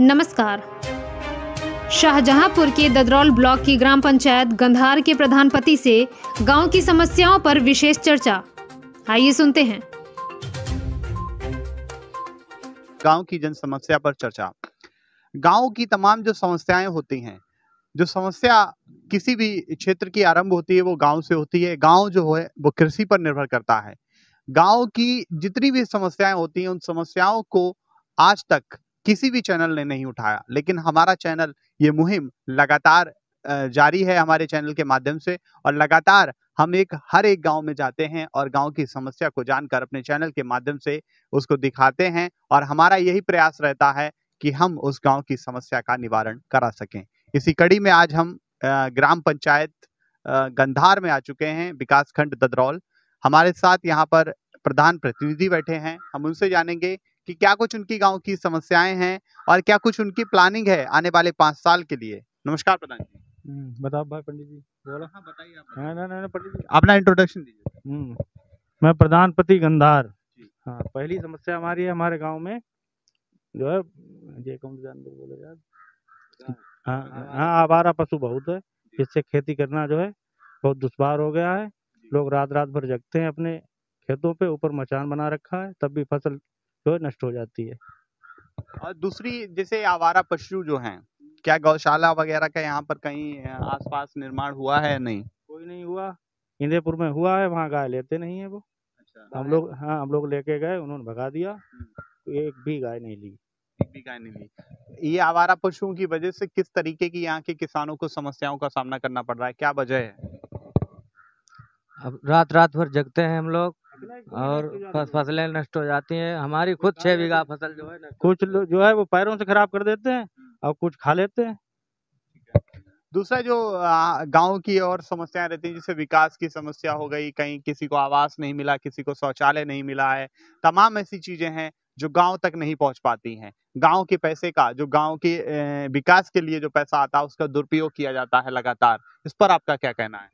नमस्कार। शाहजहांपुर के ददरौल ब्लॉक की ग्राम पंचायत गंधार के प्रधान पति से गाँव की समस्याओं पर विशेष चर्चा। आइए सुनते हैं। गाँव की जन समस्या पर चर्चा। गाँव की तमाम जो समस्याएँ होती हैं, जो समस्या किसी भी क्षेत्र की आरंभ होती है, वो गाँव से होती है। गाँव जो है, वो कृषि पर निर्भर करता है। गाँव की जितनी भी समस्याएँ होती हैं, उन समस्याओं को आज तक किसी भी चैनल ने नहीं उठाया। लेकिन हमारा चैनल, ये मुहिम लगातार जारी है हमारे चैनल के माध्यम से और लगातार हम एक, हर एक गाँव में जाते हैं और गाँव की समस्या को जानकर अपने चैनल के माध्यम से उसको दिखाते हैं और हमारा यही प्रयास रहता है कि हम उस गाँव की समस्या का निवारण करा सकें। इसी कड़ी में आज हम ग्राम पंचायत गंधार में आ चुके हैं विकास खंड ददरौल। हमारे साथ यहाँ पर प्रधान प्रतिनिधि बैठे हैं। हम उनसे जानेंगे कि क्या कुछ उनकी गाँव की समस्याएँ हैं और क्या कुछ उनकी प्लानिंग है आने वाले पाँच साल के लिए? नमस्कार प्रधान जी। हम्म, बताओ भाई पंडित जी। बोलो। हाँ बताइए आप। हाँ ना ना ना पंडित जी। अपना इंट्रोडक्शन दीजिए। हम्म, मैं प्रधानपति गंधार। हाँ पहली समस्या हमारी है हमारे गाँव में। जो है ये कौन बोले यार? हाँ हाँ आवारा पशु बहुत है। जिससे खेती करना जो है बहुत दुश्वार हो गया है। लोग रात रात भर जगते हैं अपने खेतों पे ऊपर मचान बना रखा है। तब भी फ़सल जो है नष्ट हो जाती है। और दूसरी जैसे आवारा पशु जो हैं क्या गौशाला वगैरह का यहाँ पर कहीं आसपास निर्माण हुआ है नहीं? कोई नहीं हुआ। इंदेपुर में हुआ है वहाँ गाय लेते नहीं है वो। अच्छा। हम लोग हाँ हम लोग लेके गए उन्होंने भगा दिया। एक भी गाय नहीं ली। एक भी गाय नहीं ली। ये आवारा पशुओं की वजह से किस तरीके की यहाँ के किसानों को समस्याओं का सामना करना पड़ रहा है? क्या वजह है? अब रात रात भर जगते हैं हम लोग। और फ़सलें नष्ट हो जाती हैं। हमारी खुद छह बीघा फ़सल जो है कुछ लोग जो है वो पैरों से खराब कर देते हैं और कुछ खा लेते हैं। दूसरा जो गाँव की और समस्याएँ रहती हैं जैसे विकास की समस्या हो गई कहीं किसी को आवास नहीं मिला किसी को शौचालय नहीं मिला है तमाम ऐसी चीज़ें हैं जो गाँव तक नहीं पहुँच पाती हैं। गाँव के पैसे का जो गाँव के विकास के लिए जो पैसा आता है उसका दुरुपयोग किया जाता है लगातार। इस पर आपका क्या कहना है?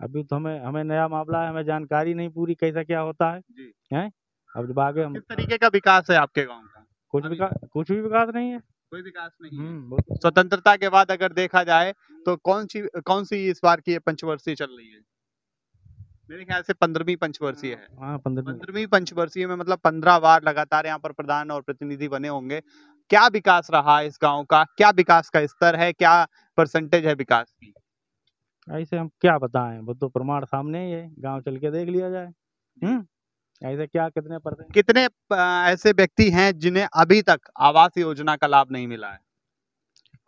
अभी तो हमें हमें नया मामला है हमें जानकारी नहीं पूरी कैसा क्या होता है। जी। हैं? अब जब आगे हम किस तरीके का विकास है आपके गाँव का? कुछ विकास कुछ भी विकास नहीं है। कोई विकास नहीं हम्म, वो तो- स्वतंत्रता के बाद अगर देखा जाए तो कौन सी कौन सी इस बार की पंचवर्षीय चल रही है? मेरे ख्याल से पंद्रहवीं पंचवर्षीय है। हाँ पंद्रहवीं। पंचवर्षीय में मतलब पंद्रह बार लगातार यहाँ पर प्रधान और प्रतिनिधि बने होंगे। क्या विकास रहा है इस गाँव का? क्या विकास का स्तर है? क्या परसेंटेज है विकास की? ऐसे हम क्या बताएँ? वो तो प्रमाण सामने ही है गाँव चल के देख लिया जाए। हम्म ऐसे क्या कितने परसेंट कितने ऐसे व्यक्ति हैं जिन्हें अभी तक आवास योजना का लाभ नहीं मिला है?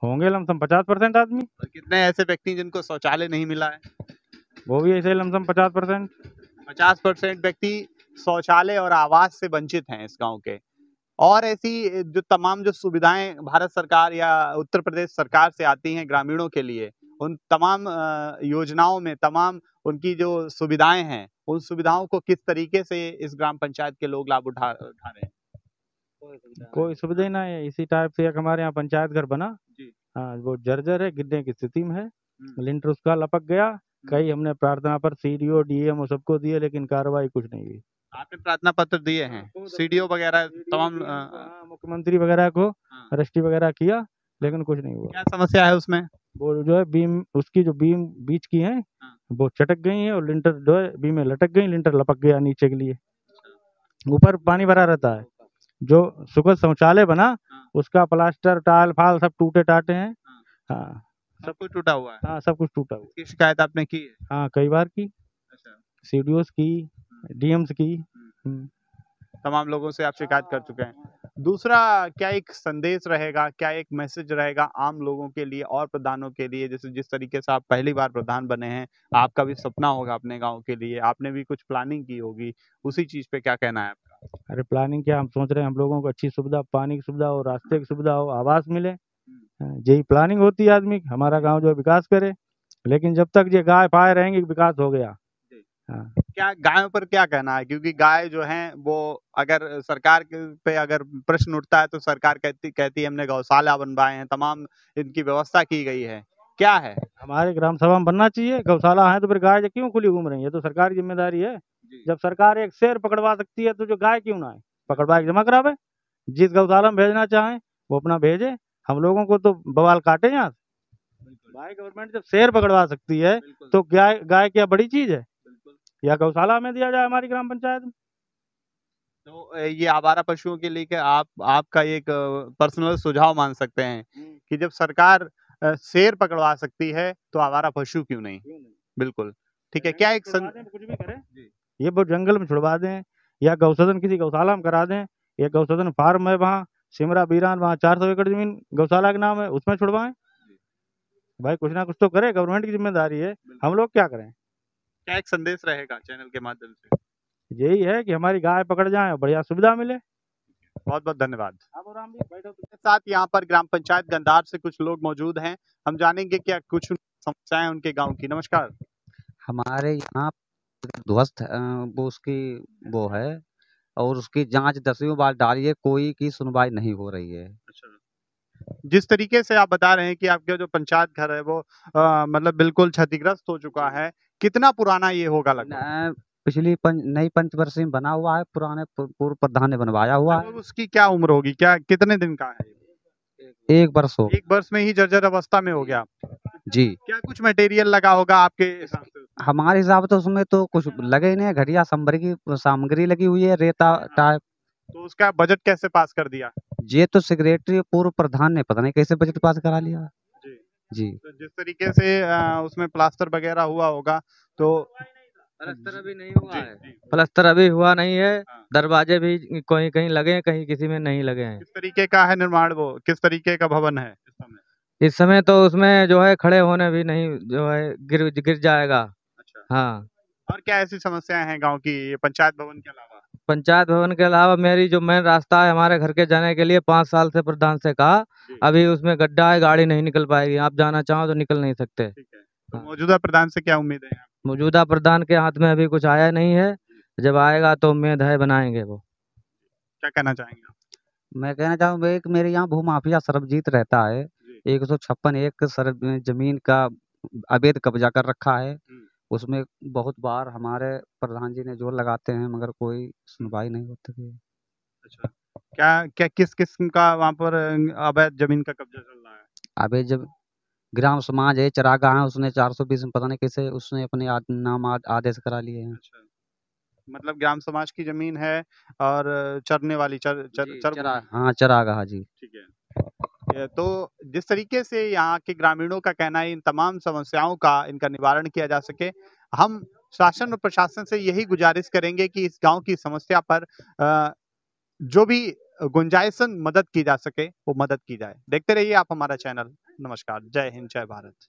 होंगे लमसम पचास परसेंट आदमी। और कितने ऐसे व्यक्ति जिनको शौचालय नहीं मिला है? वो भी ऐसे लमसम पचास परसेंट। पचास परसेंट व्यक्ति शौचालय और आवास से वंचित हैं इस गाँव के। और ऐसी जो तमाम जो सुविधाएँ भारत सरकार या उत्तर प्रदेश सरकार से आती हैं ग्रामीणों के लिए उन तमाम योजनाओं में तमाम उनकी जो सुविधाएँ हैं उन सुविधाओं को किस तरीके से इस ग्राम पंचायत के लोग लाभ उठा उठा रहे हैं? कोई सुविधा ही नहीं है इसी टाइप से एक हमारे यहाँ पंचायत घर बना। जी। हाँ वो जर्जर है गिरने की स्थिति में है। हम्म। लिंटर उसका लपक गया कई हमने प्रार्थना पर सीडीओ डीएम सबको दिए लेकिन कार्रवाई कुछ नहीं हुई। आपने प्रार्थना पत्र दिए हैं? सीडीओ वगैरह तमाम अ, हाँ, मुख्यमंत्री वगैरह को हाँ। रजिस्ट्री वगैरह किया लेकिन कुछ नहीं हुआ। क्या समस्या है उसमें? वो जो है बीम उसकी जो बीम बीच की है हाँ। वो चटक गई है और लिंटर जो है बीम में लटक गई लिंटर लपक गया नीचे के लिए। ऊपर पानी भरा रहता है। जो सुखद शौचालय बना हाँ। उसका प्लास्टर टाल फाल सब टूटे टाटे हैं। हाँ। सब कुछ टूटा हुआ है। हाँ सब कुछ टूटा हुआ इसकी शिकायत आपने की है? हाँ कई बार की। अच्छा। सीडीओस की डीएम्स की। हम्म। तमाम लोगों से आप शिकायत कर चुके हैं। दूसरा क्या एक संदेश रहेगा क्या एक मैसेज रहेगा आम लोगों के लिए और प्रधानों के लिए? जैसे जिस तरीके से आप पहली बार प्रधान बने हैं आपका भी सपना होगा अपने गाँव के लिए आपने भी कुछ प्लानिंग की होगी उसी चीज़ पे क्या कहना है आपका? अरे प्लानिंग क्या हम सोच रहे हैं हम लोगों को अच्छी सुविधा पानी की सुविधा हो रास्ते की सुविधा हो आवास मिले। हाँ, यही प्लानिंग होती है आदमी हमारा गाँव जो विकास करे लेकिन जब तक ये गाय पाए रहेंगे विकास हो गया। हाँ। क्या गायों पर क्या कहना है? क्योंकि गाय जो है वो अगर सरकार के पे अगर प्रश्न उठता है तो सरकार कहती कहती है हमने गौशाला बनवाए हैं तमाम इनकी व्यवस्था की गई है। क्या है? हमारे ग्राम सभा में बनना चाहिए। गौशाला है तो फिर गाय क्यों खुली घूम रही है? तो सरकार की ज़िम्मेदारी है। जब सरकार एक शेर पकड़वा सकती है तो जो गाय क्यों ना है पकड़वा जमा करावे। जिस गौशाला में भेजना चाहे वो अपना भेजे। हम लोगों को तो बवाल काटे यहाँ से। भाई गवर्नमेंट जब शेर पकड़वा सकती है तो गाय गाय क्या बड़ी चीज़ है? या गौशाला में दिया जाए हमारी ग्राम पंचायत? में तो ये आवारा पशुओं के लेके आप आपका एक पर्सनल सुझाव मान सकते हैं कि जब सरकार शेर पकड़वा सकती है तो आवारा पशु क्यों नहीं? बिल्कुल। ठीक है क्या एक सं... कुछ भी करें। ये वो जंगल में छुड़वा दें या गौसदन किसी गौशाला में करा दें या गौसदन फार्म है वहाँ सिमरा बीरान वहाँ चार सौ एकड़ ज़मीन गौशाला के नाम है उसमें छुड़वाएँ। भाई कुछ ना कुछ तो करे गवर्नमेंट की ज़िम्मेदारी है। हम लोग क्या करें? क्या एक संदेश रहेगा चैनल के माध्यम से? यही है कि हमारी गाय पकड़ जाए और बढ़िया सुविधा मिले। बहुत बहुत धन्यवाद। के साथ यहाँ पर ग्राम पंचायत गंदार से कुछ लोग मौजूद हैं। हम जानेंगे क्या कुछ समस्याएँ उनके गाँव की। नमस्कार। हमारे यहाँ ध्वस्त वो उसकी वो है और उसकी जाँच दसवीं बार डाली है कोई की सुनवाई नहीं हो रही है। जिस तरीके से आप बता रहे हैं कि आपका जो पंचायत घर है वो मतलब बिल्कुल क्षतिग्रस्त हो चुका है कितना पुराना ये होगा लगभग? पिछली पंच, नई पंचवर्षीय में बना हुआ है पुराने पूर्व प्रधान ने बनवाया हुआ लगभग उसकी क्या उम्र होगी? क्या कितने दिन का है? है एक वर्ष हो एक वर्ष में ही जर्जर अवस्था में हो गया। जी। क्या कुछ मटेरियल लगा होगा आपके हिसाब से? हमारे हिसाब से उसमें तो कुछ लगे ही नहीं है घटिया सामग्री की सामग्री लगी हुई है रेता टाइप। तो उसका बजट कैसे पास कर दिया? ये तो सेक्रेटरी पूर्व प्रधान ने पता नहीं कैसे बजट पास करा लिया। जी। तो जिस तरीके से अ, उसमें प्लास्टर वगैरह हुआ होगा तो प्लस्तर अभी नहीं हुआ जी, है। प्लस्तर अभी हुआ नहीं है हाँ। दरवाजे भी कहीं कहीं लगे हैं कहीं किसी में नहीं लगे हैं। किस तरीके का है निर्माण वो? किस तरीके का भवन है इस समय? इस समय तो उसमें जो है खड़े होने भी नहीं जो है गिर गिर जाएगा। अच्छा। हाँ। और क्या ऐसी समस्याएँ हैं गाँव की पंचायत भवन के अलावा? पंचायत भवन के अलावा मेरी जो मेन रास्ता है हमारे घर के जाने के लिए पाँच साल से प्रधान से कहा। अभी उसमें गड्ढा है गाड़ी नहीं निकल पाएगी। आप जाना चाहो तो निकल नहीं सकते। तो हाँ। मौजूदा प्रधान से क्या उम्मीद है? मौजूदा प्रधान के हाथ में अभी कुछ आया नहीं है। जब आएगा तो उम्मीद है बनाएँगे वो। क्या कहना चाहेंगे मैं कहना चाहूँगा एक मेरे यहाँ भूमाफिया सरबजीत रहता है। एक सौ छप्पन एक सर ज़मीन का अवैध कब्जा कर रखा है। हम्म। उसमें बहुत बार हमारे प्रधान जी ने ज़ोर लगाते हैं मगर कोई सुनवाई नहीं होती है अच्छा। क्या क्या किस किस्म का वहाँ पर अवैध ज़मीन का कब्जा चल रहा है? अबे जब ग्राम समाज है चरागाह है उसने चार सौ बीस में पता नहीं कैसे उसने अपने आद, नाम आद, आदेश करा लिए हैं। अच्छा। मतलब ग्राम समाज की ज़मीन है और चरने वाली चर चर, चर चरा हाँ चरागाह जी। ठीक है। तो जिस तरीके से यहाँ के ग्रामीणों का कहना है, इन तमाम समस्याओं का इनका निवारण किया जा सके, हम शासन और प्रशासन से यही गुजारिश करेंगे कि इस गाँव की समस्या पर जो भी गुंजाइशन मदद की जा सके, वो मदद की जाए। देखते रहिए आप हमारा चैनल। नमस्कार। जय हिंद, जय भारत।